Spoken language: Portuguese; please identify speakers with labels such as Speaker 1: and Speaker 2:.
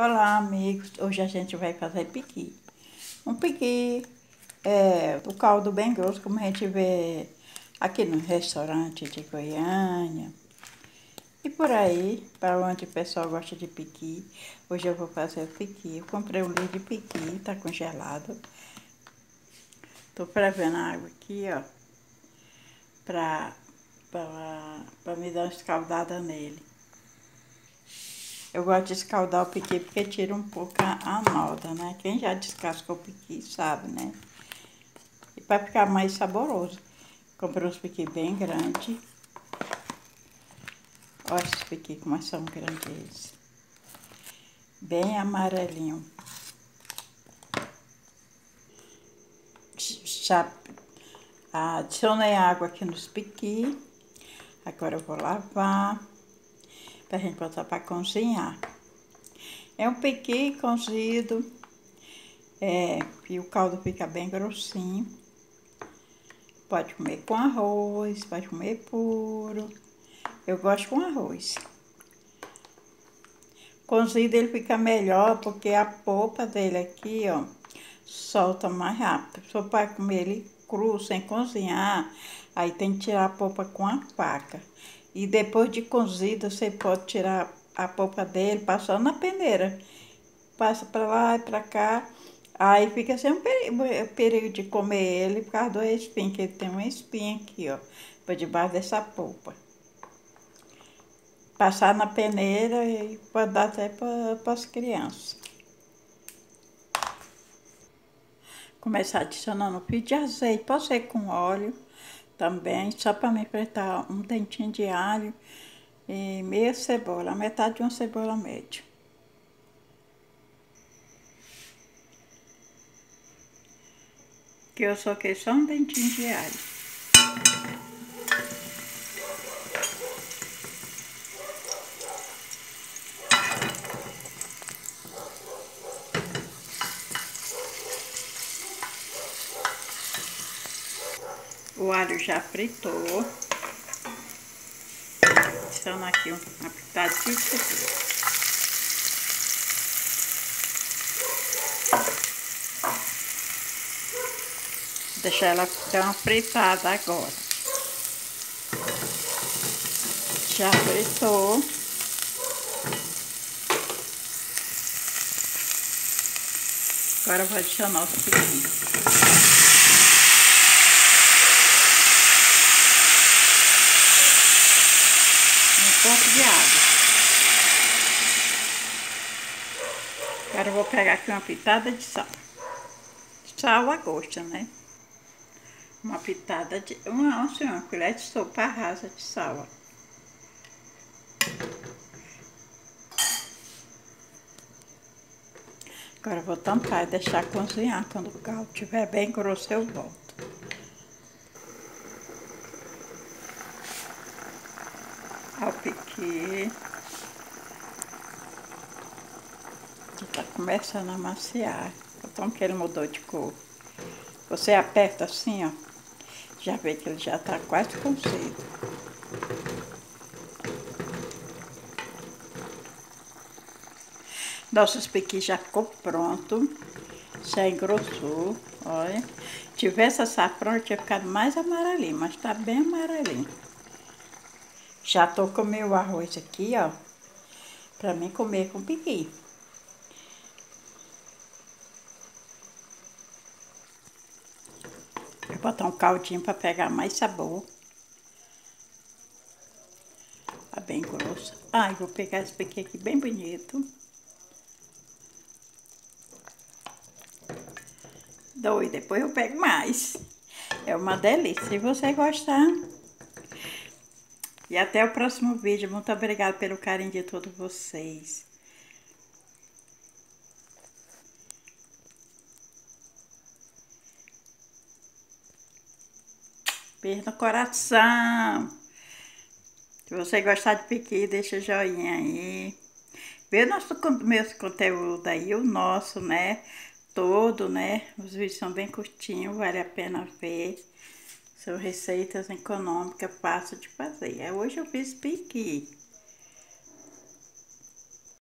Speaker 1: Olá, amigos. Hoje a gente vai fazer piqui. Um piqui é o caldo bem grosso, como a gente vê aqui no restaurante de Goiânia. E por aí, para onde o pessoal gosta de piqui. Hoje eu vou fazer o piqui. Eu comprei um litro de piqui, tá congelado. Tô prevendo a água aqui, ó. Pra, pra, pra me dar uma escaldada nele. Eu gosto de escaldar o piqui porque tira um pouco a, a né? Quem já descascou o piqui sabe, né? E para ficar mais saboroso. Comprei uns piqui bem grandes. Olha esses piqui como são grandes. Bem amarelinho. Já adicionei água aqui nos piqui. Agora eu vou lavar pra gente botar para cozinhar. É um pequi cozido, é, e o caldo fica bem grossinho. Pode comer com arroz, pode comer puro. Eu gosto com arroz. Cozido ele fica melhor porque a polpa dele aqui, ó, solta mais rápido. For para comer ele cru, sem cozinhar, aí tem que tirar a polpa com a faca. E depois de cozido, você pode tirar a polpa dele, passando na peneira. Passa para lá e para cá. Aí fica sem um perigo, perigo de comer ele por causa do espinho, que ele tem uma espinha aqui, ó, por debaixo dessa polpa. Passar na peneira e pode dar até para as crianças. Começar adicionando um fio de azeite, pode ser com óleo também, só para me fritar um dentinho de alho e meia cebola, metade de uma cebola média. Que eu soquei só um dentinho de alho. O alho já fritou. Adiciona aqui uma pitadinha de cebola. Deixar ela dar uma fritada agora. Já fritou. Agora vou adicionar o seguinte. Copo de água. Agora eu vou pegar aqui uma pitada de sal. Sal a gosto, né? Uma pitada de... Uma, uma colher de sopa rasa de sal, ó. Agora eu vou tampar e deixar cozinhar. Quando o caldo estiver bem grosso, eu volto. Ó o piqui. Tá começando a maciar. Então que ele mudou de cor. Você aperta assim, ó. Já vê que ele já tá quase cozido. Nossos piqui já ficou pronto. Já engrossou, olha. Tivesse açafrão, tinha ficado mais amarelinho, mas tá bem amarelinho. Já tô com meu arroz aqui, ó. Pra mim comer com piqui. Vou botar um caldinho pra pegar mais sabor. Tá bem grosso. Ai, vou pegar esse piqui aqui bem bonito. Dois, depois eu pego mais. É uma delícia. Se você gostar, e até o próximo vídeo. Muito obrigada pelo carinho de todos vocês. Beijo no coração. Se você gostar de piqui, deixa joinha aí. Vê nosso, meus conteúdo aí, o nosso, né? Todo, né? Os vídeos são bem curtinhos, vale a pena ver. São receitas econômicas, fácil de fazer. Hoje eu fiz piqui.